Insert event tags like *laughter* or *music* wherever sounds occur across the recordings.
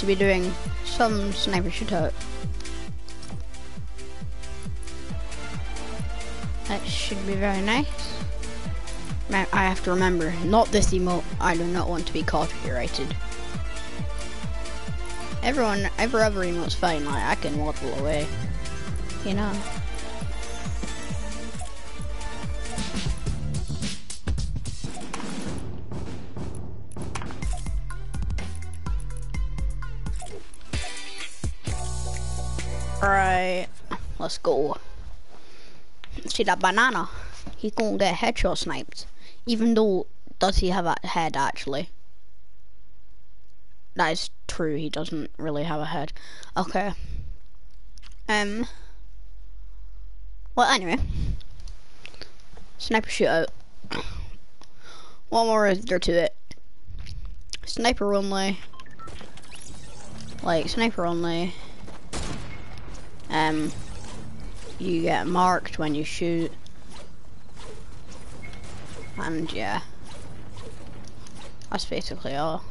to be doing some sniper shootout. That should be very nice. I have to remember, not this emote. I do not want to be copyrighted. Everyone, every other emote's fine. Like I can waddle away, you know. Alright, let's go. See that banana? He's gonna get headshot sniped. Even though, does he have a head actually? That is true, he doesn't really have a head. Okay. Um. Well, anyway. Sniper shootout. What more is there to it? Sniper only. Like, sniper only. Um, you get marked when you shoot. And yeah, that's basically all.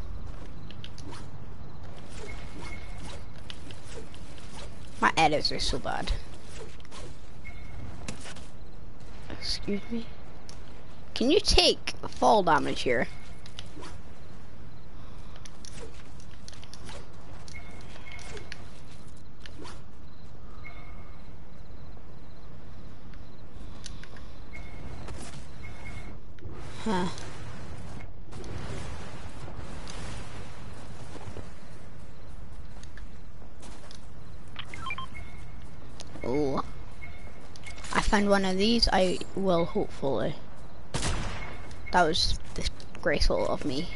My edits are so bad. Excuse me? Can you take fall damage here? Huh. Oh. I find one of these, I will hopefully. That was disgraceful of me.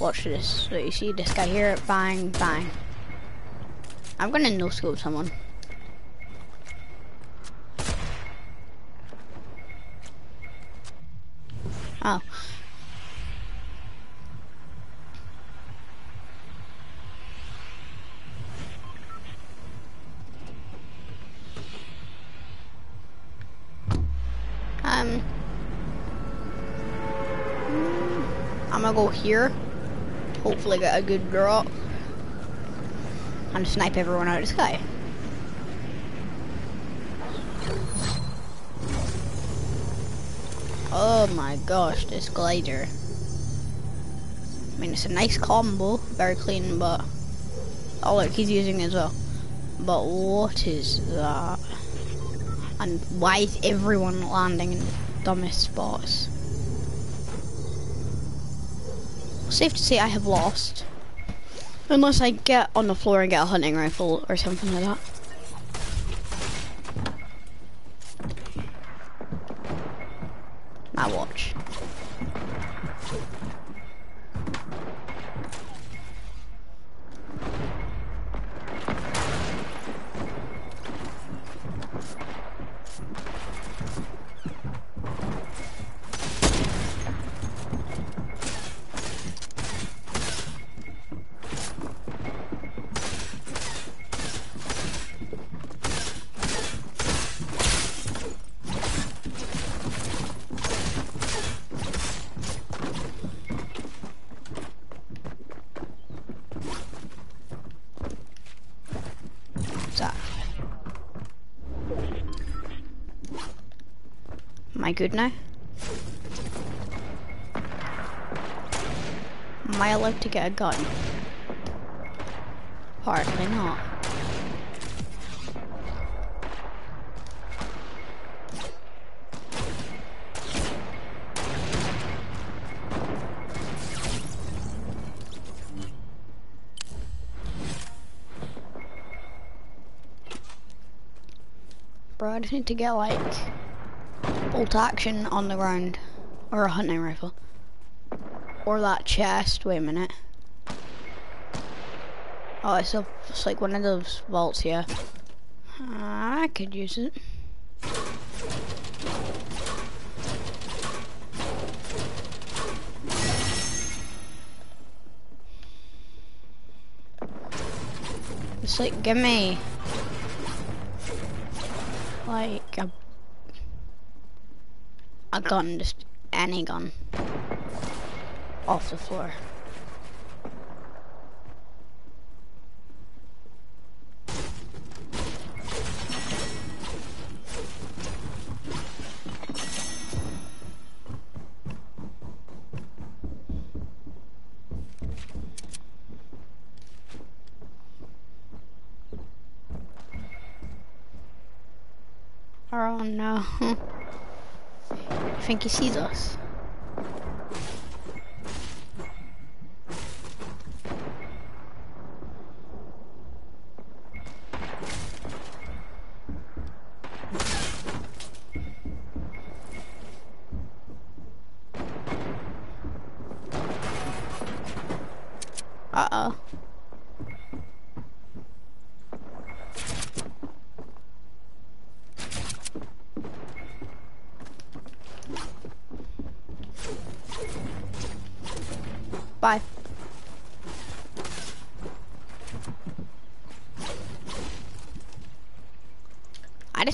Watch this. So you see this guy here, bang, bang. I'm gonna no scope someone. Oh. Um. I'm gonna go here. Hopefully get a good drop. And snipe everyone out of the sky. Oh my gosh, this glider. I mean, it's a nice combo, very clean, but... Oh look, he's using as well. But what is that? And why is everyone landing in the dumbest spots? Safe to say I have lost. Unless I get on the floor and get a hunting rifle or something like that. Good now? Am I allowed to get a gun? Hardly not. Bro, I just need to get like bolt action on the ground. Or a hunting rifle. Or that chest. Wait a minute. Oh, it's, a, it's like one of those vaults here. Uh, I could use it. It's like, give me like a a gun, just any gun. Off the floor. Oh no you think he sees us? Uh-oh. Bye.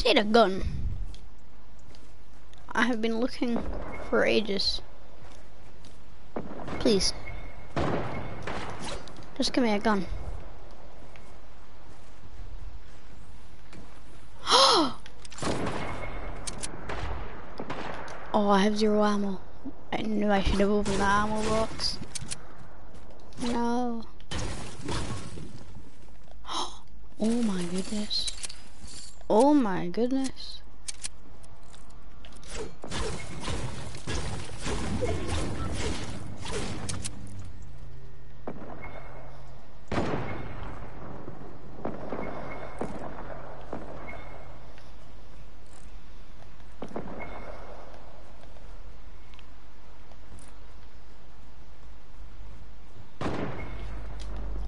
Need a gun. I have been looking for ages. Please. Just give me a gun. *gasps* oh, I have zero ammo. I knew I should have opened the ammo box. No. *gasps* Oh my goodness. Oh my goodness.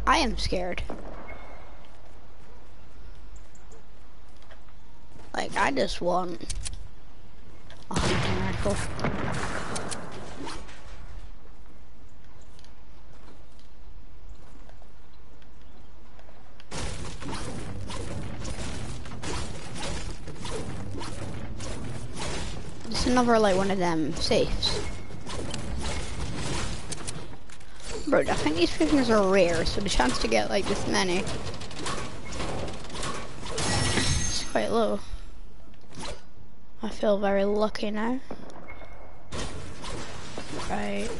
I am scared. Like, I just want a hunting rifle. It's another, like, one of them safes. Bro, I think these figures are rare, so the chance to get like this many is quite low. Feel very lucky now. Right.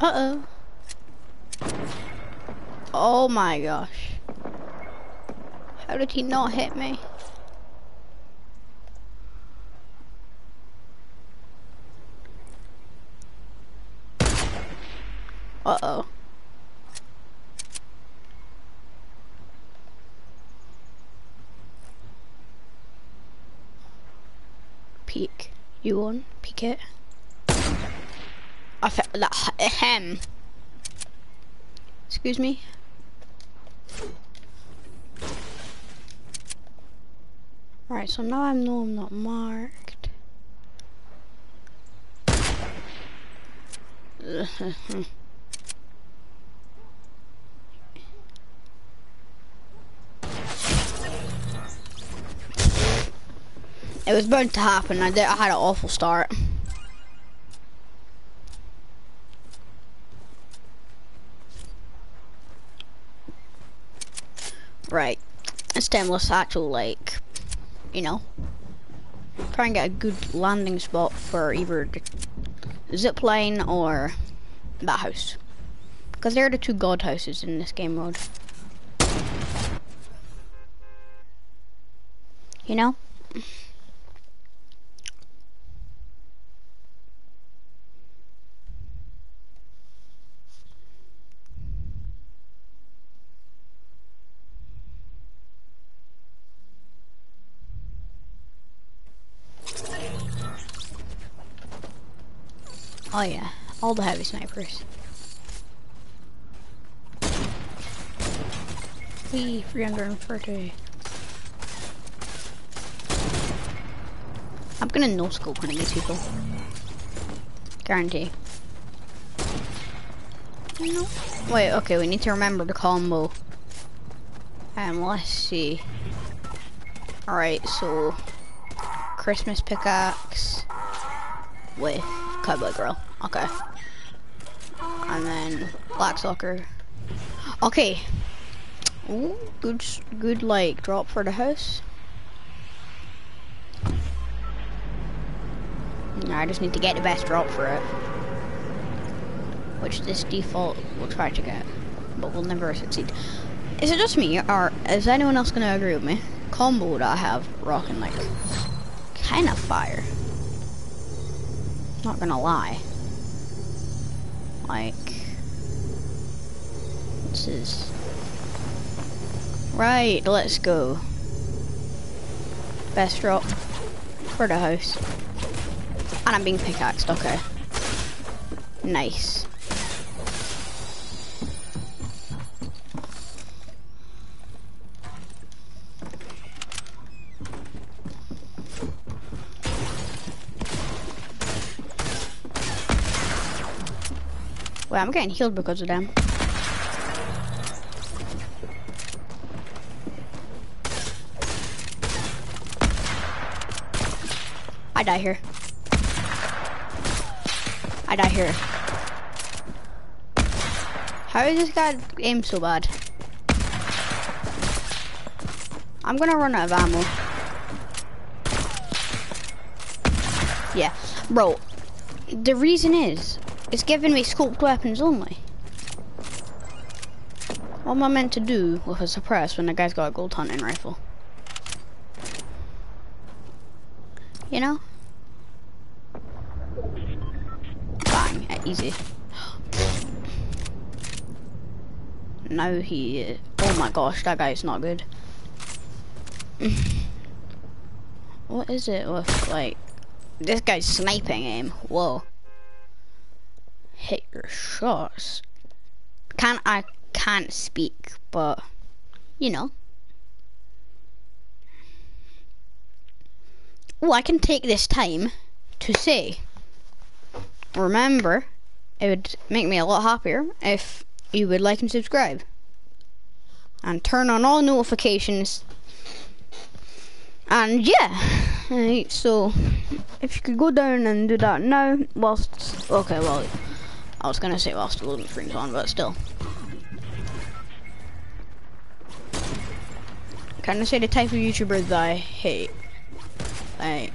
Uh-oh. Oh my gosh. How did he not hit me? Uh-oh. Peek. You won. Peek it. I felt that him. Excuse me. Alright, so now I know I'm not marked. *laughs* it was bound to happen. I did. I had an awful start. Right. It's stemless actual like you know, try and get a good landing spot for either the zip line or that house. Because they're the two god houses in this game mode. You know? Oh yeah, all the heavy snipers. We 330. I'm gonna no scope one of these people. Guarantee. No. Wait, okay, we need to remember the combo. Um, let's see. Alright, so Christmas pickaxe with Cowboy Girl. Okay. And then Black Soccer. Okay. Ooh, good, good like drop for the house. I just need to get the best drop for it. which this default will try to get, but we'll never succeed. Is it just me, or is anyone else gonna agree with me? Combo that I have rocking like kind of fire. Not gonna lie. Like this is right. Let's go. Best drop for the house. And I'm being pickaxed, okay. Nice. I'm getting healed because of them. I die here. I die here. How is this guy aim so bad? I'm gonna run out of ammo. Yeah, bro. The reason is, it's giving me scoped weapons only. What am I meant to do with a suppress when the guy's got a gold hunting rifle? You know? Bang, eh, easy. *gasps* now he, oh my gosh, that guy's not good. *laughs* what is it with, like, this guy's sniping him. whoa. Hit your shots. Can't, I can't speak, but, you know. Oh, I can take this time to say, remember, it would make me a lot happier if you would like and subscribe. And turn on all notifications. And yeah, right, so if you could go down and do that now, whilst, okay, well, I was gonna say whilst the loading screen's on, but still. Can I say the type of YouTuber that I hate? Like,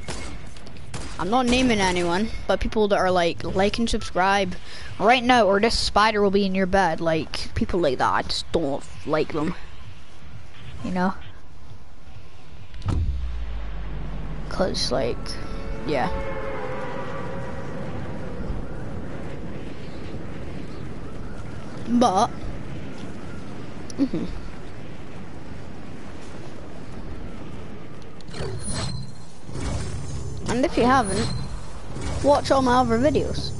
I'm not naming anyone, but people that are like, like and subscribe right now, or this spider will be in your bed. Like, people like that, I just don't like them. You know? Cause, like, yeah. But, mm hmm And if you haven't, watch all my other videos.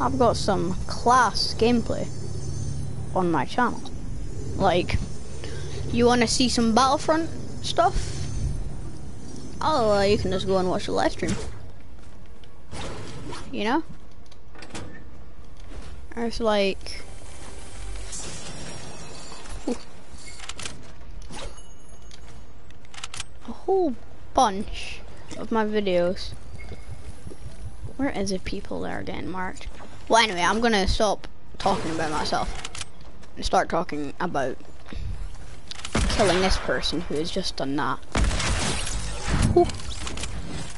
I've got some class gameplay on my channel. Like, you want to see some Battlefront stuff? Oh, uh, you can just go and watch the live stream. You know? There's like... whole bunch of my videos. Where is it people that are getting marked? Well, anyway, I'm gonna stop talking about myself and start talking about killing this person who has just done that. Ooh.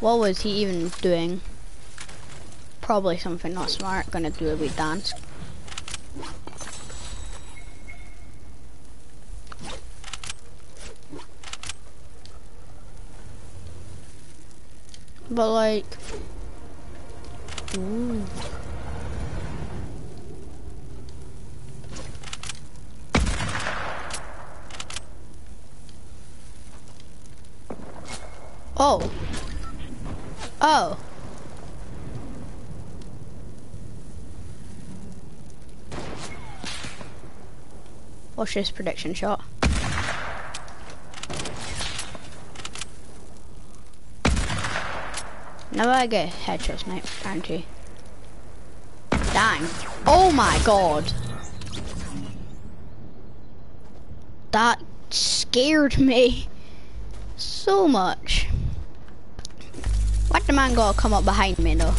What was he even doing? Probably something not smart. Gonna do a wee dance. But like, ooh. Oh. Oh. Watch this prediction shot. Never I get headshot snipe, guarantee. Dang. Oh my god. That scared me so much. Why the man gotta come up behind me though?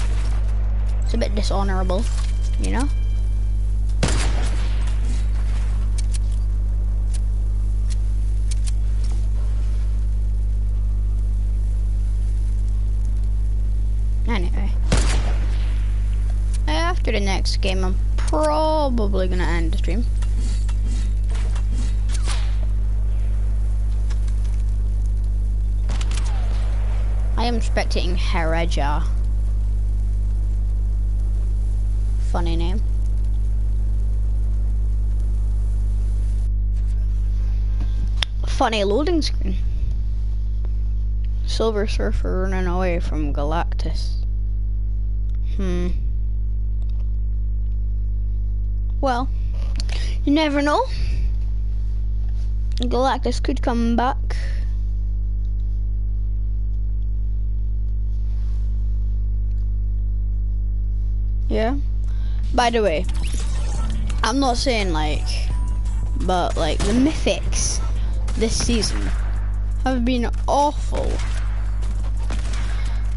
It's a bit dishonorable, you know? The next game, I'm probably gonna end the stream. I am spectating Hereja. Funny name. Funny loading screen. Silver Surfer running away from Galactus. Hmm. Well, you never know. Galactus could come back. Yeah. By the way, I'm not saying like, but like the mythics this season have been awful.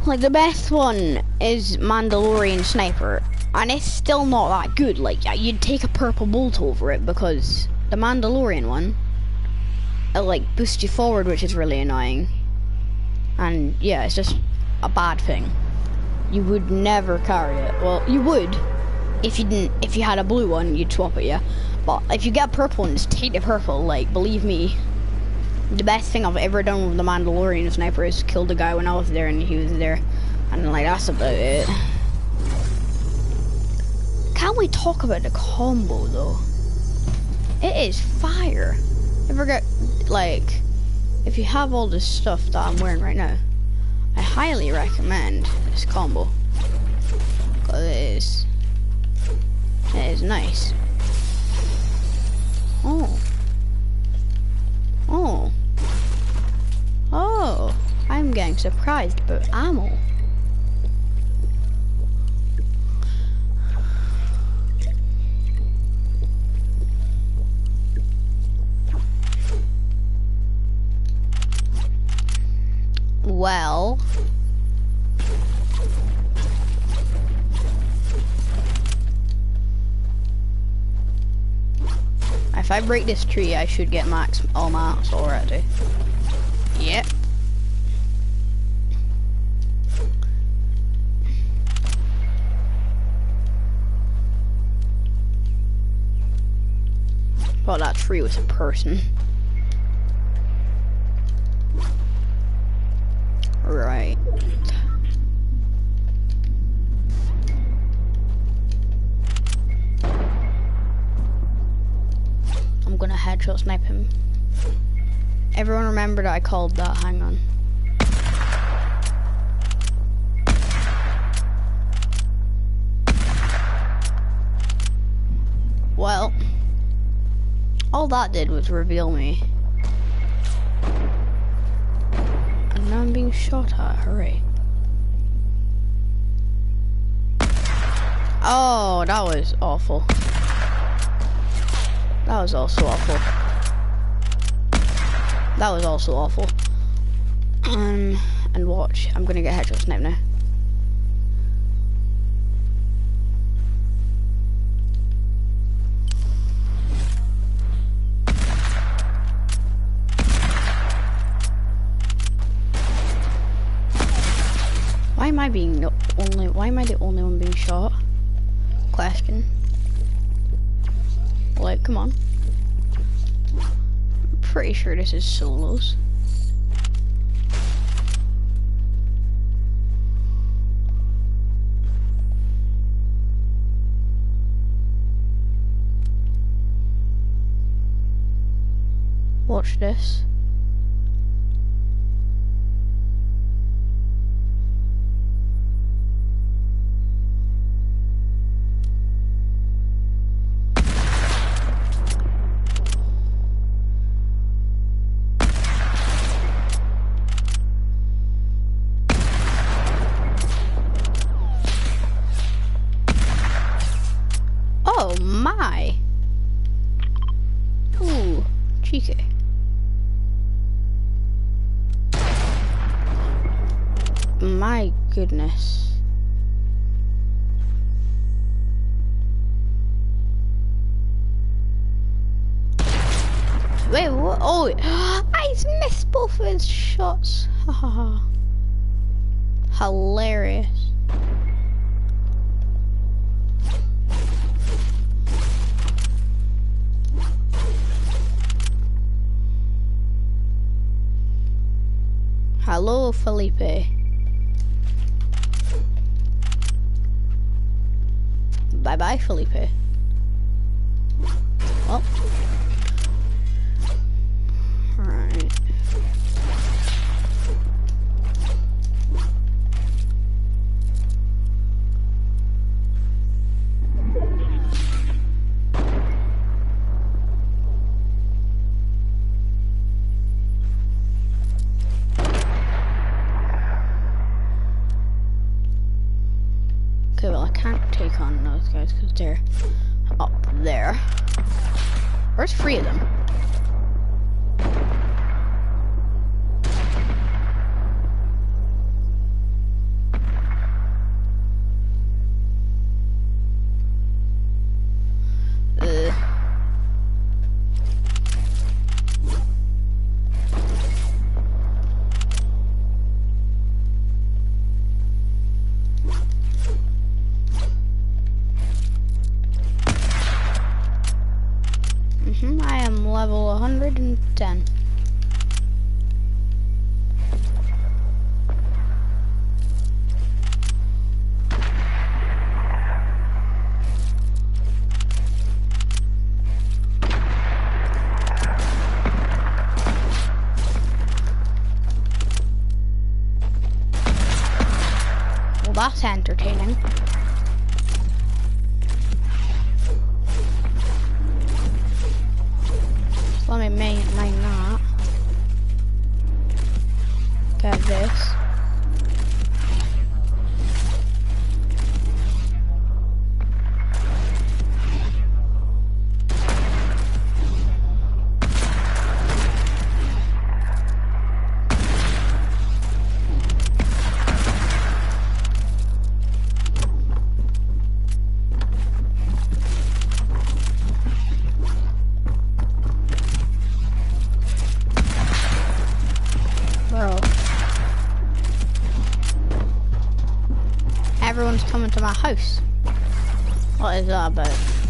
Like the best one is Mandalorian Sniper, and it's still not that good. Like uh, you'd take a purple bolt over it because the Mandalorian one, it like boosts you forward, which is really annoying. And yeah, it's just a bad thing. You would never carry it. Well, you would if you didn't. If you had a blue one, you'd swap it, yeah. But if you get purple and just take the purple, like believe me, the best thing I've ever done with the Mandalorian sniper is killed a guy when I was there and he was there. And like, that's about it. Can we talk about the combo though? It is fire. Ever get, like, if you have all this stuff that I'm wearing right now, I highly recommend this combo. Cause it is, it is nice. Oh. Oh. Oh, I'm getting surprised about ammo. Well... If I break this tree, I should get max all max already. Yep. Well, that tree was a person. Right. I'm gonna headshot snipe him. Everyone remembered I called that, hang on. Well, all that did was reveal me. Shot at, hooray. Oh, that was awful. That was also awful. That was also awful. Um, and watch, I'm gonna get headshot snipe now. Am I being the only, why am I the only one being shot? Question. Like, come on I'm pretty sure this is solos. Watch this. Wait, what? Oh, *gasps* I missed both of his shots. *laughs* Hilarious. Hello, Felipe. Bye-bye, Felipe. Well... Where's three Everyone's coming to my house. What is that about?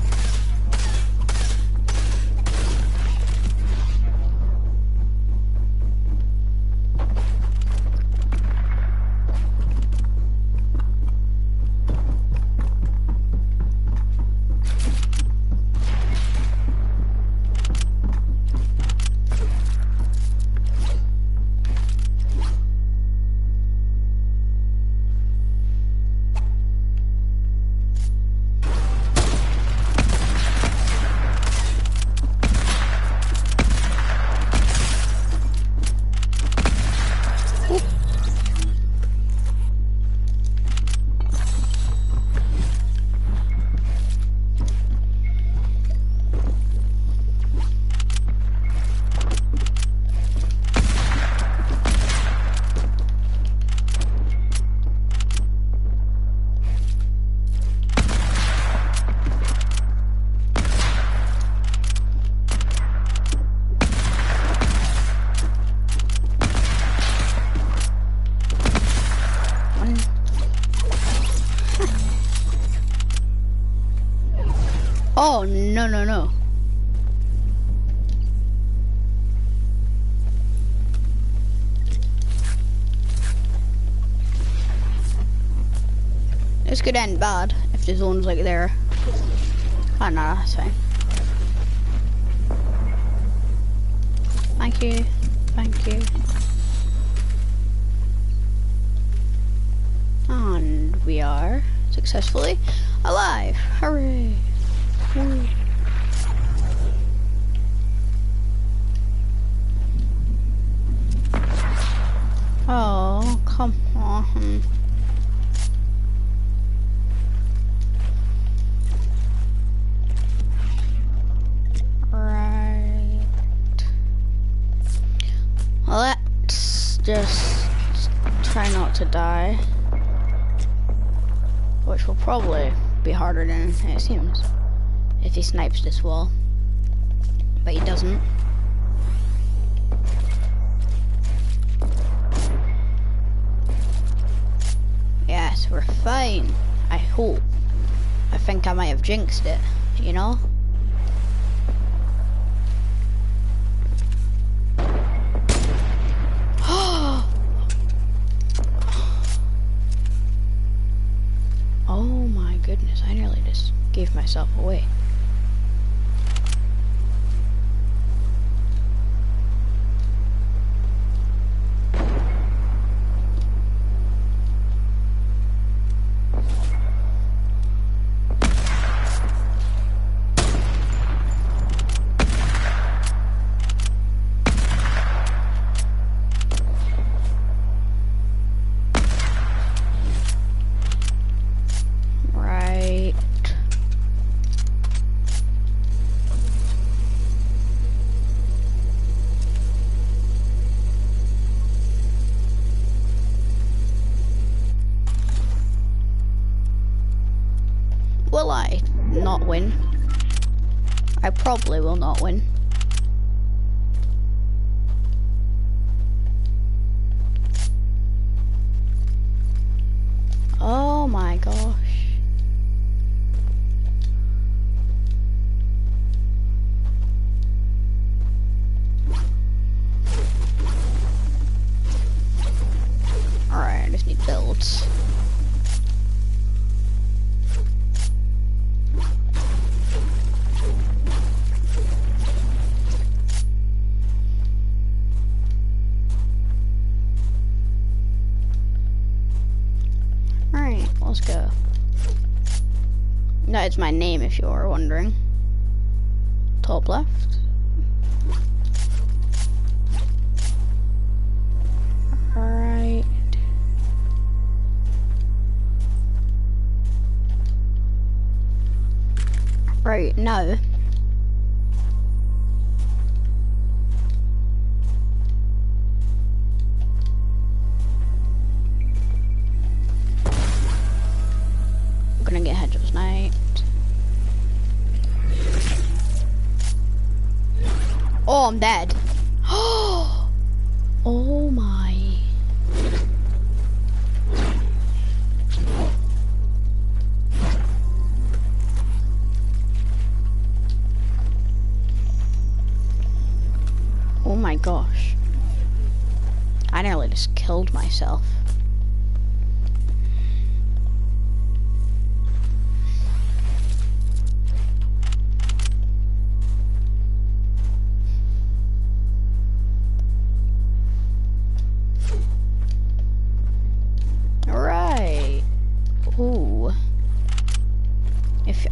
This could end bad if the zone's like there. Oh no, that's fine. Thank you. Thank you. And we are successfully alive. Hooray. Oh, come on. Just try not to die. Which will probably be harder than it seems. If he snipes this wall. But he doesn't. Yes, we're fine. I hope. I think I might have jinxed it, you know? Gave myself away. Win. Is my name if you are wondering. Top left. Alright. Right, now.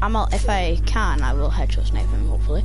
I'm a, if I can, I will headshot snipe him, hopefully.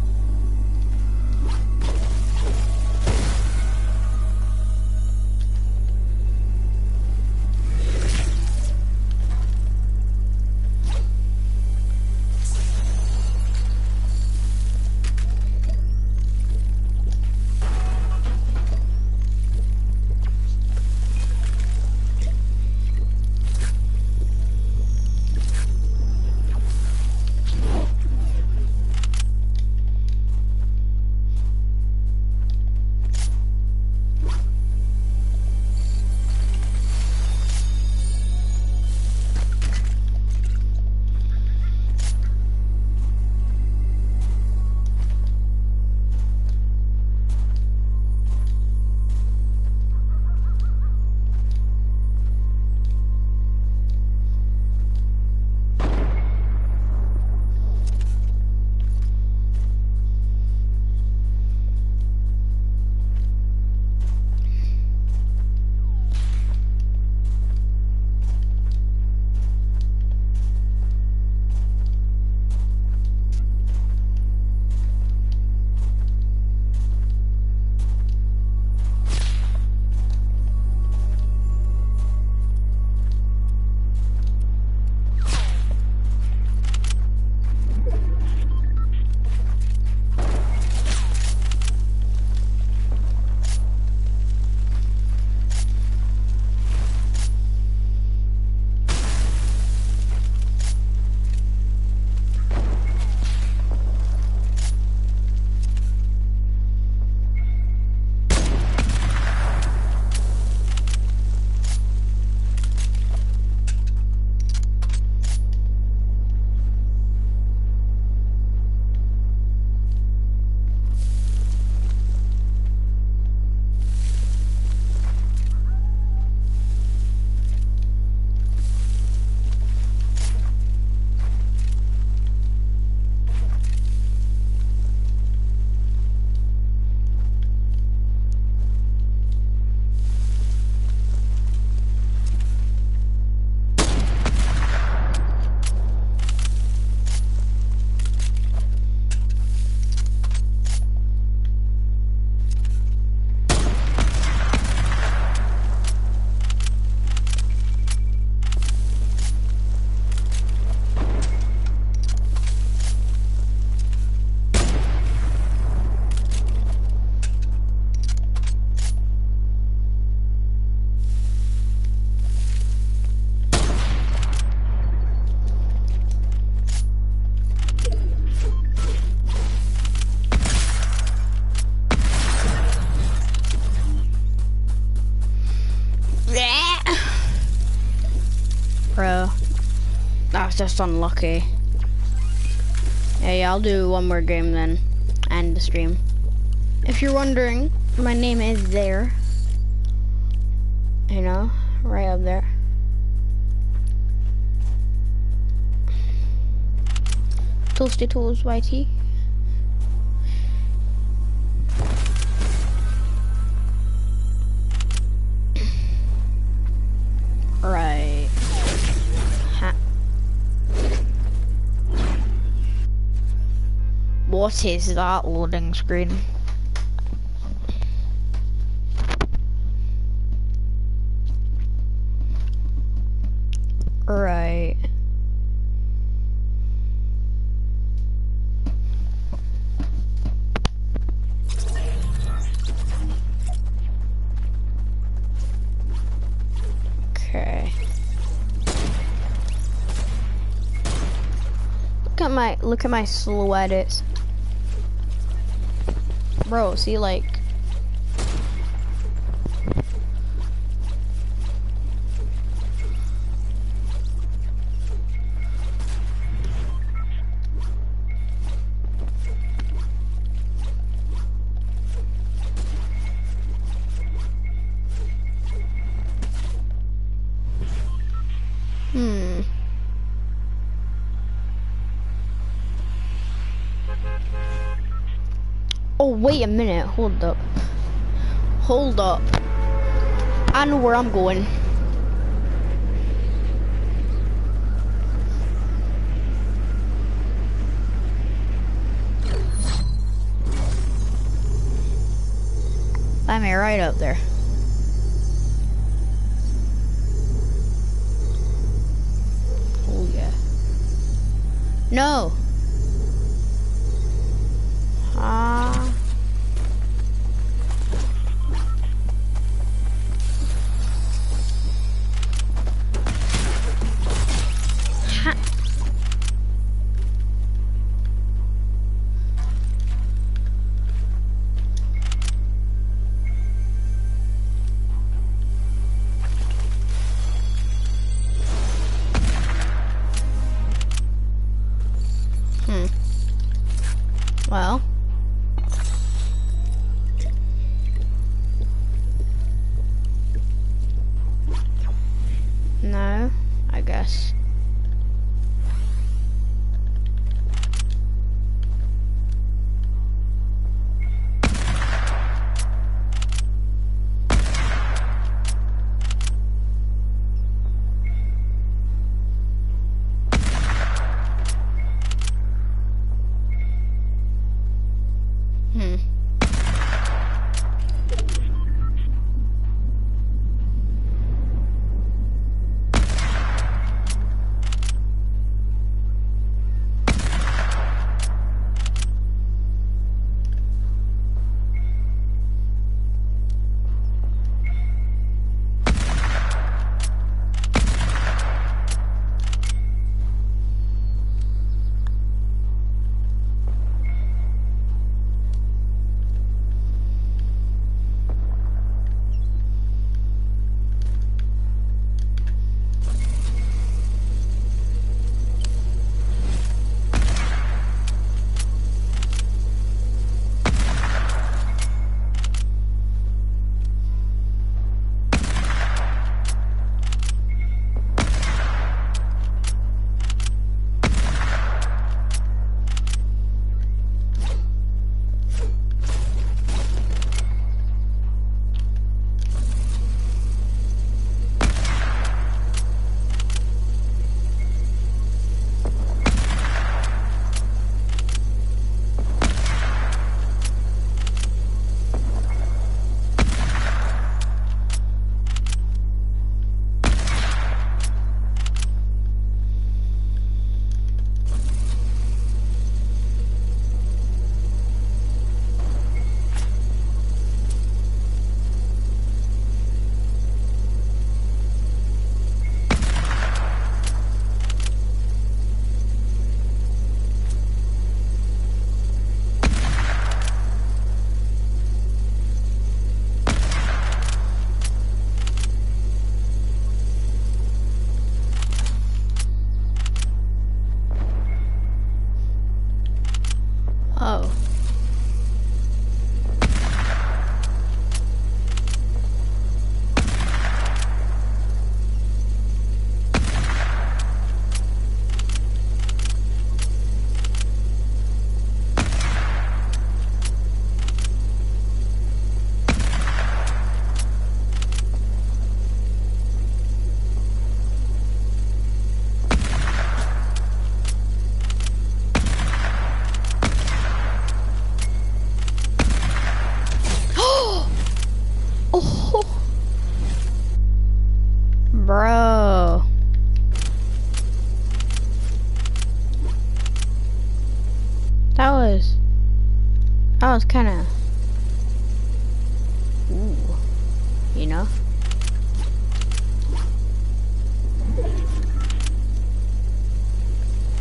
Just unlucky. Yeah, I'll do one more game then. End the stream. If you're wondering, my name is there. You know, right up there. Toastie Toes YT. What is that loading screen? Right. Okay. Look at my look at my edits. Bro, see like wait a minute. Hold up. Hold up. I know where I'm going. I'm right up there. Oh yeah. No.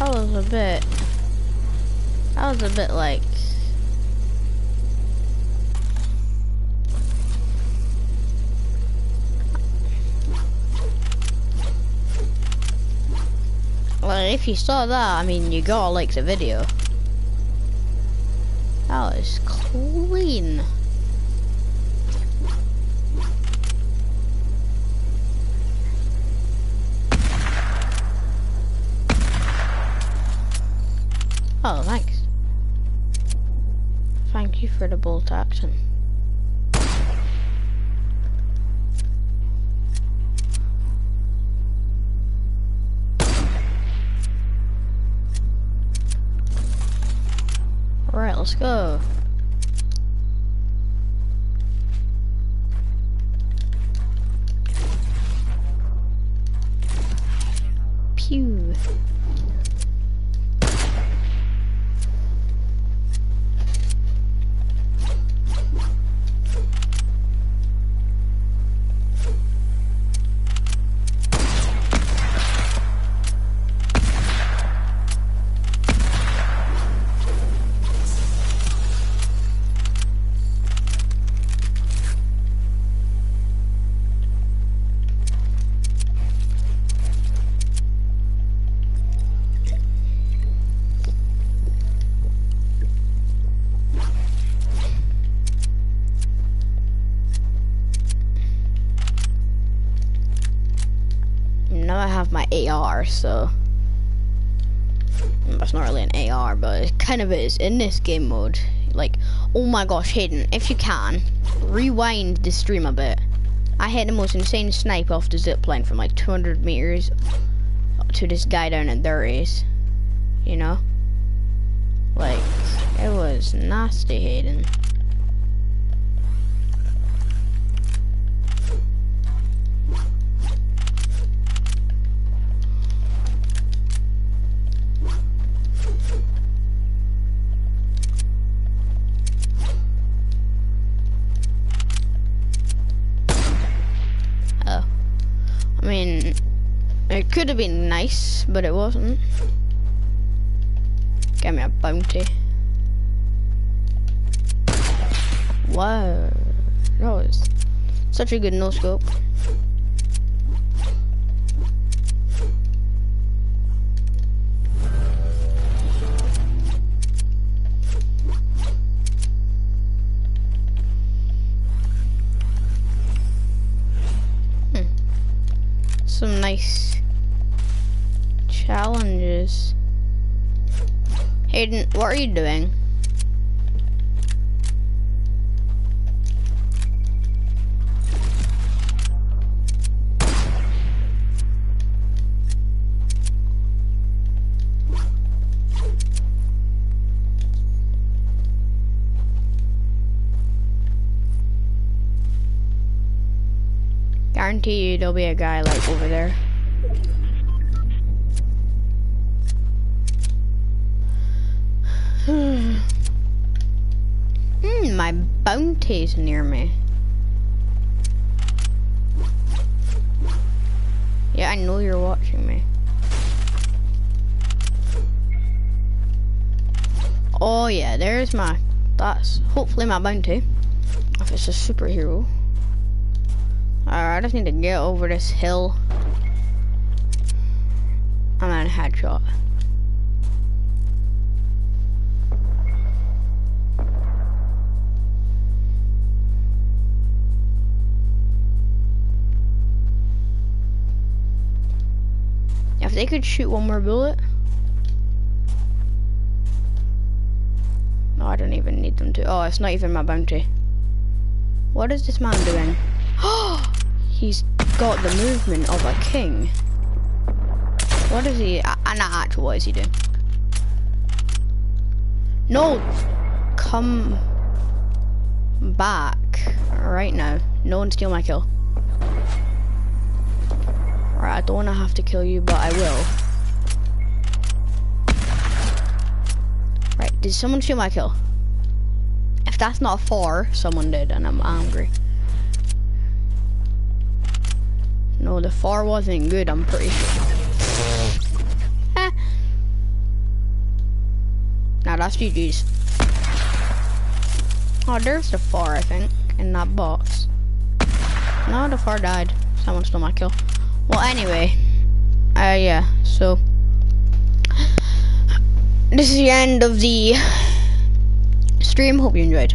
That was a bit... That was a bit like... Well, if you saw that, I mean, you gotta like the video. That was clean. Oh, thanks. Thank you for the bolt action. Alright, let's go. Pew. So that's not really an AR, but it kind of is in this game mode. Like, oh my gosh, Hayden, if you can, rewind the stream a bit. I hit the most insane snipe off the zip line from like 200 meters to this guy down at Dirties. You know? Like, it was nasty, Hayden. Nice, but it wasn't. Get me a bounty. Wow. That was such a good no scope. Hmm. Some nice challenges. Hayden, what are you doing? Guarantee you there'll be a guy like over there. Hmm, my bounty's near me. Yeah, I know you're watching me. Oh yeah, there's my, that's hopefully my bounty. If it's a superhero. Alright, I just need to get over this hill. I'm at a headshot. They could shoot one more bullet. No, I don't even need them to. Oh, it's not even my bounty. What is this man doing? Oh, *gasps* He's got the movement of a king. What is he? Uh, not actual, what is he doing? No! Come back right now. No one steal my kill. I don't want to have to kill you, but I will. Right, did someone steal my kill? If that's not far, someone did, and I'm angry. No, the far wasn't good, I'm pretty sure. Eh. now that's GG's. Oh, there's the far, I think, in that box. No, the far died. Someone stole my kill. Well, anyway. Uh, yeah, so. This is the end of the stream. Hope you enjoyed.